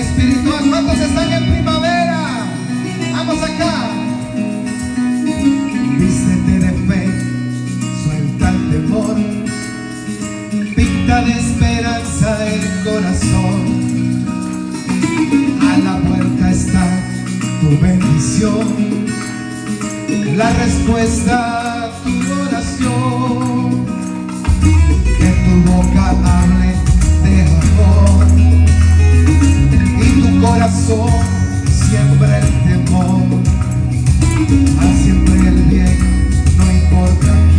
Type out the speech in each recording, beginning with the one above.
Espíritu. ¿Cuántos están en primavera? Vamos acá. Vístete de fe, suelta el temor, pinta de esperanza el corazón. A la puerta está tu bendición, la respuesta a tu oración. Que tu boca hable siempre el temor, al siempre el bien, no importa.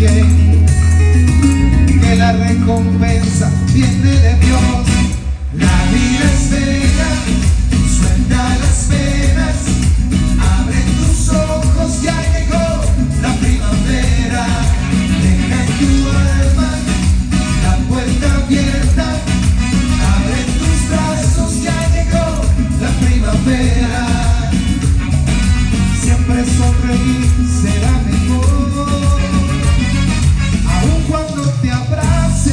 siempre sonreír será mejor. Aun cuando te abrace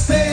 stay.